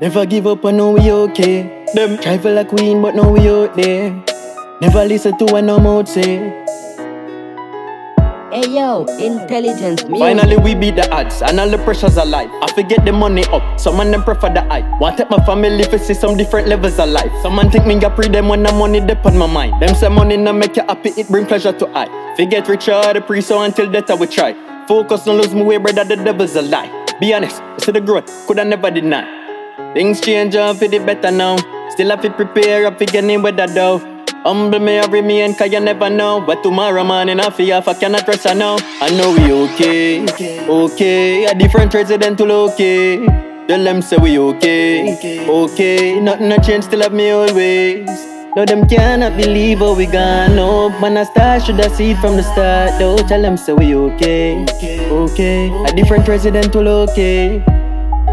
Never give up, I know we okay. Them travel like queen, but now we out there. Never listen to what no mouth say. Hey yo, intelligence music. Finally, we beat the odds, and all the pressures of life. I forget the money up, some man them prefer the hype. Want take my family to see some different levels of life. Some man think me got pre them when the money dip on my mind. Them say money no make you happy, it bring pleasure to I. Forget richer, the pre so until death I will try. Focus on lose my way, brother, the devil's a lie. Be honest, I see the growth, coulda never deny. Things change, I'm for the better now. Still have to prepare, up get in with that though. Humble me every me cause you never know. But tomorrow morning I feel I cannot rest I know. I know we okay, okay. A different resident to okay. Tell them say we okay, okay. Nothing a change still have me always. No them cannot believe how we gone up. Man a star should have see it from the start Though. Tell them say we okay, okay. A different resident to okay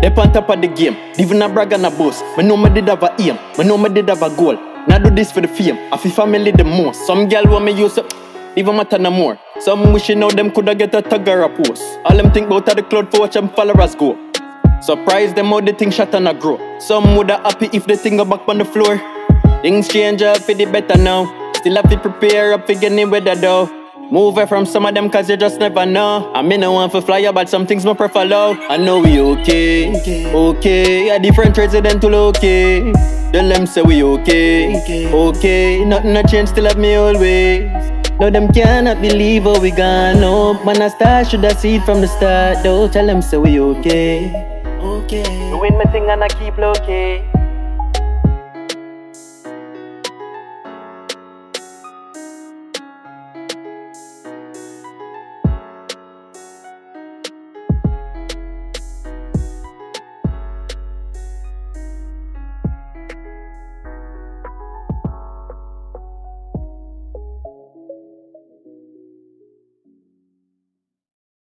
they on top of the game, even a brag and a boast. Me know me did have a aim, me know me did have a goal. Now do this for the fame, I feel family the most. Some gal want me use up, even matter no more. Some wishing now them coulda get a tag a post. All them think about are the cloud for watch them followers go. Surprise them how the thing shot and a grow. Some woulda happy if the thing go back on the floor. Things change up for the better now. Still have to prepare up for getting weather though. Move away from some of them cause you just never know. I mean, I want to fly but some things more prefer low. I know we okay, okay. A different resident to okay. Tell them say we okay, okay. Nothing a change, still have me always. No, them cannot believe how we gone up. Man, a star should I see it from the start. Though, tell them say we okay, okay. Doing my thing and I keep low key.